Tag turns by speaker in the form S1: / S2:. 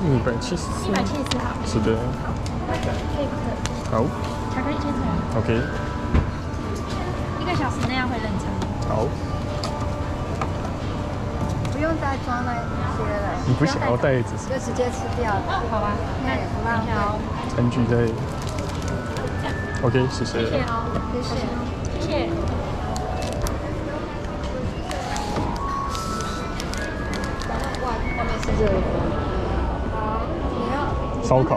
S1: 一百七十四
S2: 一，百七十四号，
S1: 是的，好
S2: 巧克力千层
S1: ，，OK，
S2: 一个小时内要回冷藏。
S1: 好。
S3: 不用再装那些了。
S1: 你不想要袋子是
S3: 就直接吃掉了。
S2: 好吧，那
S3: 也不浪费
S1: 餐具在。OK，谢谢。
S2: 谢谢哦，
S3: 谢谢。
S2: 谢谢。
S3: 外面是热的。
S1: 烧烤。